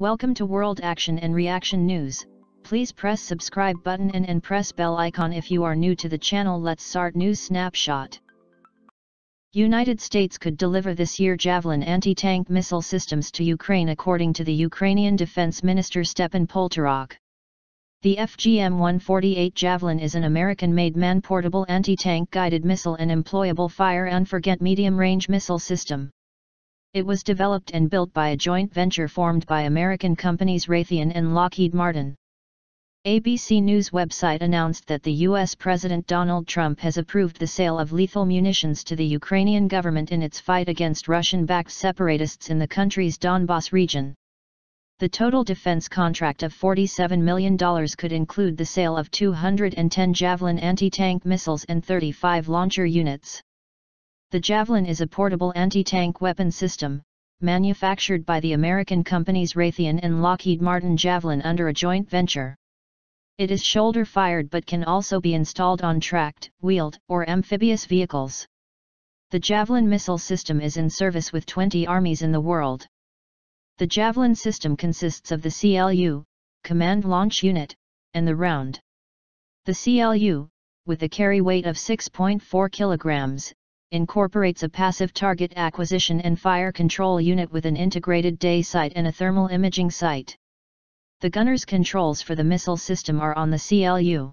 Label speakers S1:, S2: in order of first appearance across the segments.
S1: Welcome to World Action and Reaction News. Please press subscribe button and, and press bell icon if you are new to the channel. Let's start news snapshot. United States could deliver this year Javelin anti-tank missile systems to Ukraine according to the Ukrainian Defense Minister Stepan Poltorak. The FGM-148 Javelin is an American-made man-portable anti-tank guided missile and employable fire and forget medium-range missile system. It was developed and built by a joint venture formed by American companies Raytheon and Lockheed Martin. ABC News website announced that the U.S. President Donald Trump has approved the sale of lethal munitions to the Ukrainian government in its fight against Russian-backed separatists in the country's Donbas region. The total defense contract of $47 million could include the sale of 210 Javelin anti-tank missiles and 35 launcher units. The Javelin is a portable anti-tank weapon system, manufactured by the American companies Raytheon and Lockheed Martin Javelin under a joint venture. It is shoulder-fired but can also be installed on tracked, wheeled, or amphibious vehicles. The Javelin missile system is in service with 20 armies in the world. The Javelin system consists of the CLU, Command Launch Unit, and the round. The CLU, with a carry weight of 6.4 kilograms, incorporates a passive target acquisition and fire control unit with an integrated day sight and a thermal imaging sight. The gunner's controls for the missile system are on the CLU.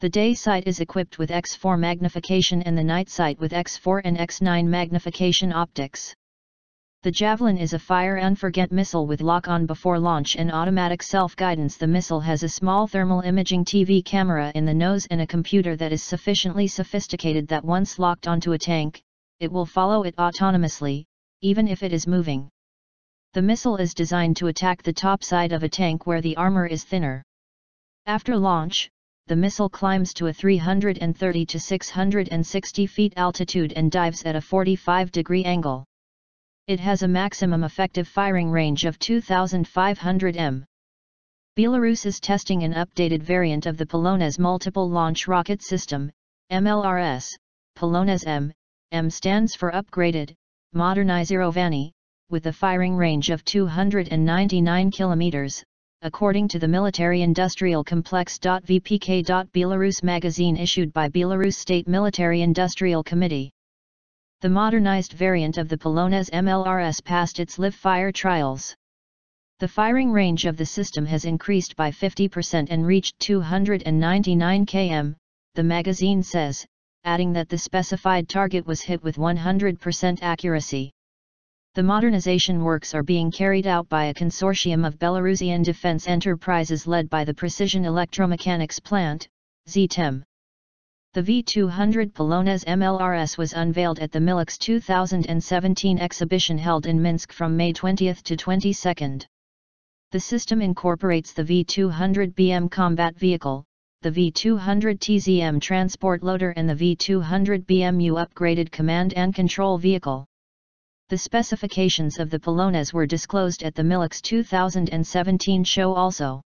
S1: The day sight is equipped with X4 magnification and the night sight with X4 and X9 magnification optics. The Javelin is a fire and forget missile with lock-on before launch and automatic self-guidance. The missile has a small thermal imaging TV camera in the nose and a computer that is sufficiently sophisticated that once locked onto a tank, it will follow it autonomously, even if it is moving. The missile is designed to attack the top side of a tank where the armor is thinner. After launch, the missile climbs to a 330 to 660 feet altitude and dives at a 45 degree angle. It has a maximum effective firing range of 2500 m. Belarus is testing an updated variant of the Polonez Multiple Launch Rocket System, MLRS, Polonez M, M stands for Upgraded, Modernizirovanny, with a firing range of 299 km, according to the military-industrial complex. VPK. Belarus magazine issued by Belarus State Military Industrial Committee. The modernized variant of the Polonez MLRS passed its live fire trials. The firing range of the system has increased by 50% and reached 299 km, the magazine says, adding that the specified target was hit with 100% accuracy. The modernization works are being carried out by a consortium of Belarusian defense enterprises led by the Precision Electromechanics Plant, ZTEM. The V200 Polonez MLRS was unveiled at the MILEX 2017 exhibition held in Minsk from May 20 to 22. The system incorporates the V200BM combat vehicle, the V200 TZM transport loader and the V200 BMU upgraded command and control vehicle. The specifications of the Polonez were disclosed at the MILEX 2017 show also.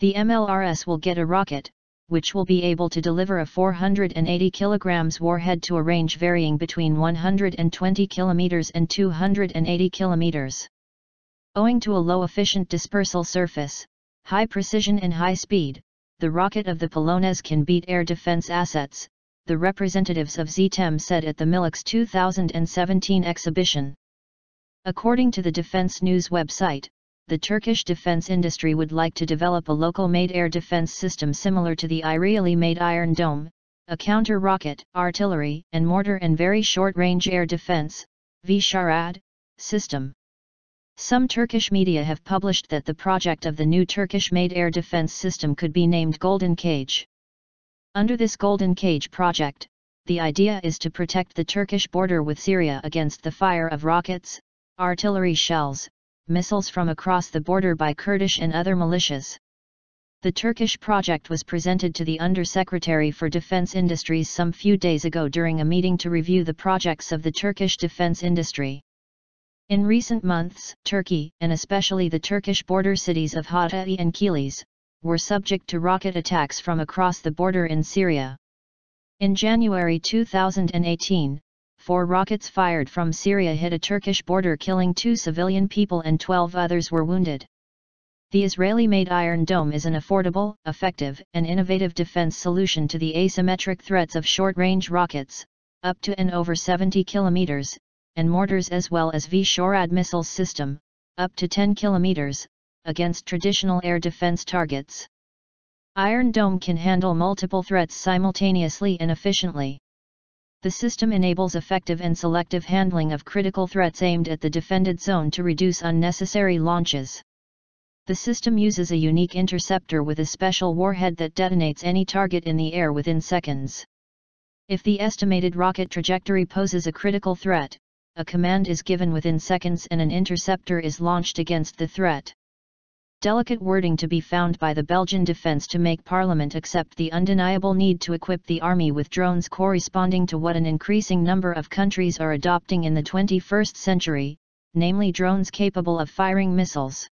S1: The MLRS will get a rocket, which will be able to deliver a 480 kg warhead to a range varying between 120 km and 280 km. Owing to a low efficient dispersal surface, high precision and high speed, the rocket of the Polonez can beat air defense assets, the representatives of ZTEM said at the MILEX 2017 exhibition. According to the Defense News website, the Turkish defense industry would like to develop a local-made air defense system similar to the Iranian-made Iron Dome, a counter-rocket, artillery and mortar and very short-range air defense, V-SHORAD, system. Some Turkish media have published that the project of the new Turkish-made air defense system could be named Golden Cage. Under this Golden Cage project, the idea is to protect the Turkish border with Syria against the fire of rockets, artillery shells, missiles from across the border by Kurdish and other militias. The Turkish project was presented to the Undersecretary for Defense Industries some few days ago during a meeting to review the projects of the Turkish defense industry. In recent months, Turkey, and especially the Turkish border cities of Hatay and Kilis, were subject to rocket attacks from across the border in Syria. In January 2018, Four rockets fired from Syria hit a Turkish border killing two civilian people and 12 others were wounded. The Israeli-made Iron Dome is an affordable, effective, and innovative defense solution to the asymmetric threats of short-range rockets, up to and over 70 kilometers, and mortars as well as V-SHORAD missile system, up to 10 kilometers, against traditional air defense targets. Iron Dome can handle multiple threats simultaneously and efficiently. The system enables effective and selective handling of critical threats aimed at the defended zone to reduce unnecessary launches. The system uses a unique interceptor with a special warhead that detonates any target in the air within seconds. If the estimated rocket trajectory poses a critical threat, a command is given within seconds and an interceptor is launched against the threat delicate wording to be found by the Belgian defense to make Parliament accept the undeniable need to equip the army with drones corresponding to what an increasing number of countries are adopting in the 21st century, namely drones capable of firing missiles.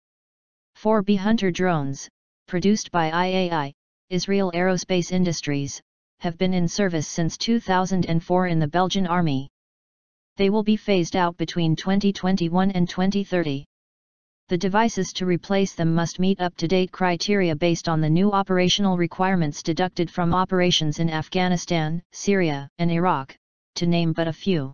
S1: 4B Hunter drones, produced by IAI, Israel Aerospace Industries, have been in service since 2004 in the Belgian army. They will be phased out between 2021 and 2030 the devices to replace them must meet up-to-date criteria based on the new operational requirements deducted from operations in Afghanistan, Syria, and Iraq, to name but a few.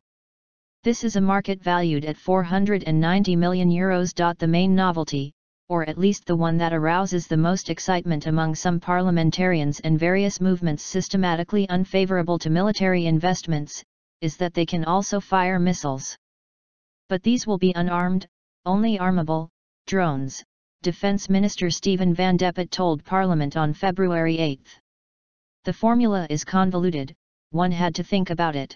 S1: This is a market valued at 490 million euros. The main novelty, or at least the one that arouses the most excitement among some parliamentarians and various movements systematically unfavorable to military investments, is that they can also fire missiles. But these will be unarmed, only armable, drones, Defense Minister Steven Vandeput told Parliament on February 8. The formula is convoluted, one had to think about it.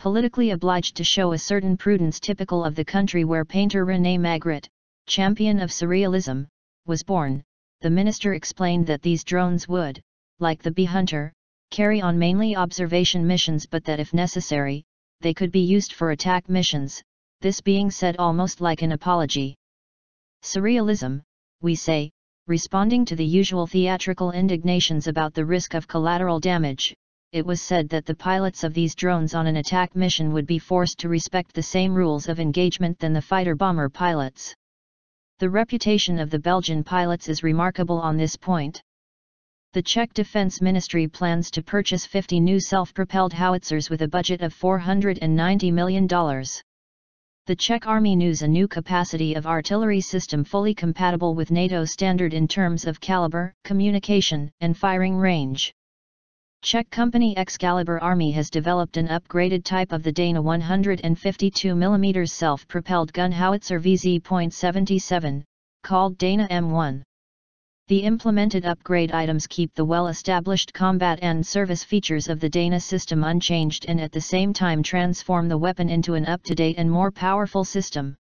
S1: Politically obliged to show a certain prudence typical of the country where painter René Magritte, champion of surrealism, was born, the minister explained that these drones would, like the B-Hunter, carry on mainly observation missions but that if necessary, they could be used for attack missions, this being said almost like an apology. Surrealism, we say, responding to the usual theatrical indignations about the risk of collateral damage, it was said that the pilots of these drones on an attack mission would be forced to respect the same rules of engagement than the fighter-bomber pilots. The reputation of the Belgian pilots is remarkable on this point. The Czech Defense Ministry plans to purchase 50 new self-propelled howitzers with a budget of $490 million the Czech Army news a new capacity of artillery system fully compatible with NATO standard in terms of caliber, communication, and firing range. Czech company Excalibur Army has developed an upgraded type of the Dana 152mm self-propelled gun howitzer VZ.77, called Dana M1. The implemented upgrade items keep the well-established combat and service features of the Dana system unchanged and at the same time transform the weapon into an up-to-date and more powerful system.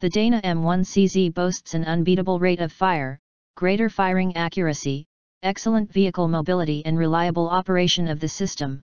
S1: The Dana M1CZ boasts an unbeatable rate of fire, greater firing accuracy, excellent vehicle mobility and reliable operation of the system.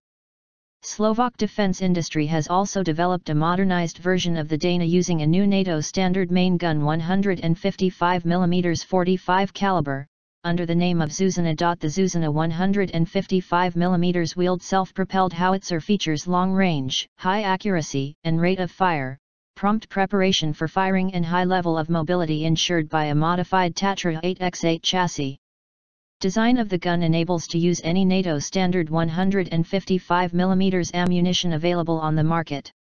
S1: Slovak defense industry has also developed a modernized version of the Dana using a new NATO standard main gun 155mm 45 caliber, under the name of Zuzana. The Zuzana 155mm wheeled self-propelled howitzer features long range, high accuracy, and rate of fire, prompt preparation for firing and high level of mobility ensured by a modified Tatra 8x8 chassis. Design of the gun enables to use any NATO standard 155mm ammunition available on the market.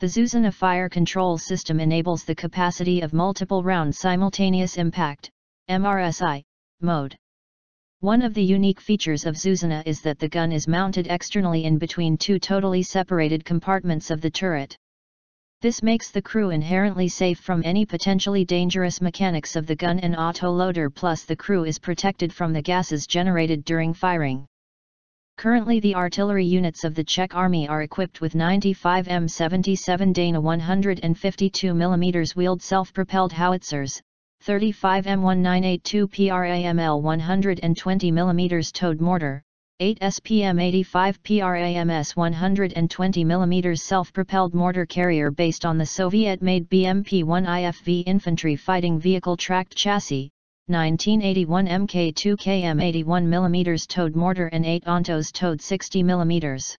S1: The Zuzana fire control system enables the capacity of multiple round simultaneous impact, MRSI, mode. One of the unique features of Zuzana is that the gun is mounted externally in between two totally separated compartments of the turret. This makes the crew inherently safe from any potentially dangerous mechanics of the gun and autoloader plus the crew is protected from the gases generated during firing. Currently the artillery units of the Czech Army are equipped with 95 M77 Dana 152 mm wheeled self-propelled howitzers, 35 M1982 PRAML 120 mm towed mortar, 8 SPM 85 PRAMS 120 mm self-propelled mortar carrier based on the Soviet-made BMP-1 IFV infantry fighting vehicle tracked chassis, 1981 Mk2 KM 81 mm towed mortar and 8 Ontos towed 60 mm.